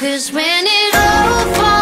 Cause when it all falls